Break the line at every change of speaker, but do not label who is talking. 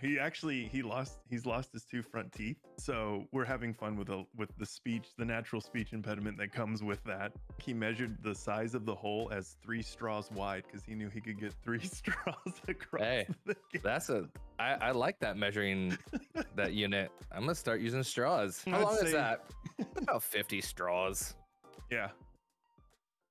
He actually he lost he's lost his two front teeth. So we're having fun with a with the speech, the natural speech impediment that comes with that. He measured the size of the hole as three straws wide because he knew he could get three straws across.
Hey, that's a I, I like that measuring that unit. I'm gonna start using straws. How
I'd
long
say-
is that? About 50 straws.
Yeah,